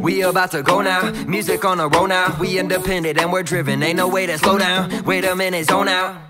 We about to go now, music on a roll now. We independent and we're driven, ain't no way to slow down. Wait a minute, zone out.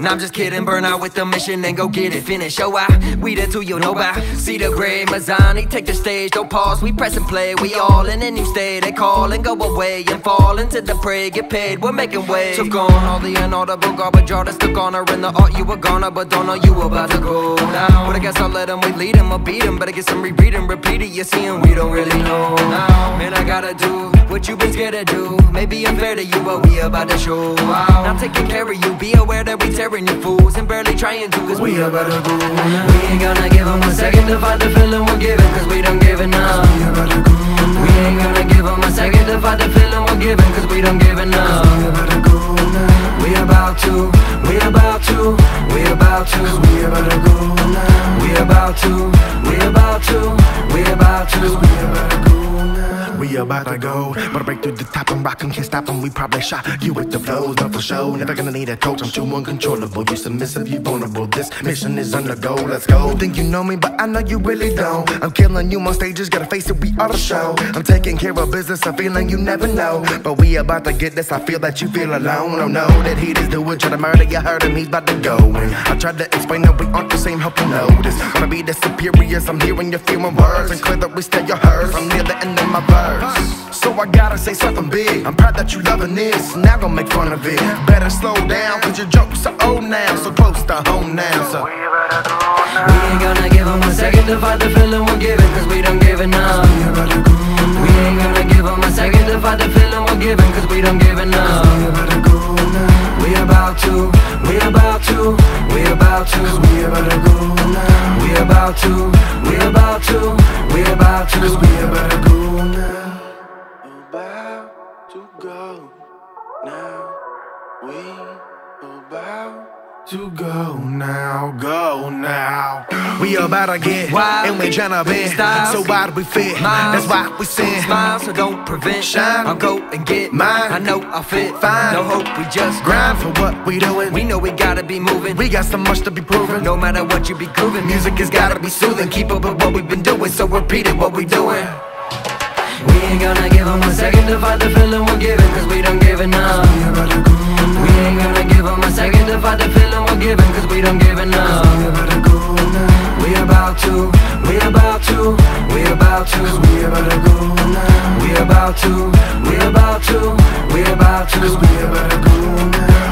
Nah, I'm just kidding, burn out with the mission and go get it. Finish, show out. We the two you know about. C The Gray Mizani, take the stage, don't pause. We press and play, we all in and you stay. They call and go away and fall into the prey, get paid. We're making way. Took on all the inaudible garbage artists, took honor in the art you were gonna, but don't know you about to go down. But I guess I'll let them, we lead them, or beat them. But I some repeat and repeat it, you see, and we don't really know now. Man, I gotta do what you been scared to do. Maybe unfair to you, but we about to show out. Now taking care of you, be aware that we tearing you fools and barely trying to, cause we about to go. We ain't gonna give them a second to fight the feeling we're giving, cause we don't give enough. We about to go. We ain't gonna give them a second to fight the feeling we're giving, cause we don't give enough. We about to go. We about to, we about to, we about to, we about to go now. We about to, we about to, we about to, we about to go now. We about to go, but break through the top and rock and can't stop them. We probably shot you with the flows, not for show. Never gonna need a coach, I'm too uncontrollable. You submissive, you vulnerable. This mission is on the go, let's go. Think you know me, but I know you really don't. I'm killing you on stages, gotta face it, we are the show. I'm taking care of business, a feeling you never know. But we about to get this, I feel that you feel alone. Oh, don't know that he is doing, try to murder you, heard him, he's about to go. And I tried to explain that we aren't the same, hope you this. Wanna be the superiors, I'm hearing your feeling words. And clear that we stay your hers. I'm near the end of my verse. So I gotta say something big. I'm proud that you loving this. Now gon' make fun of it. Better slow down, cause your jokes are old now. So close to home now. So We ain't gonna give them a second to fight the feeling we're giving, cause we don't give enough. We ain't gonna give them a second to fight the feeling we're giving, cause we don't give enough. We about to, we about to, we about to, we about to go now. We about to, we about to, we about to, we about to go now. To go now, go now. We about to get Wild. and we tryna be. Styles. So why do we fit? Miles. That's why we sin. Smile, so don't prevent. Shine. I'll go and get Mine. I know I'll fit. Fine. No hope, we just Grind for what we doing. We know we gotta be moving. We got so much to be proven. No matter what you be grooving, music has gotta be soothing. Keep up with what we've been doing, so repeat it what we doing. We ain't gonna give them a second to fight the feeling we're giving, cause we don't give enough. Feeling we're giving, cause we don't give enough. We about to, we about to, we about to, we about to go now. We about to, we about to, we about to, we about to go